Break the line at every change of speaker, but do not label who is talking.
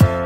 Bye.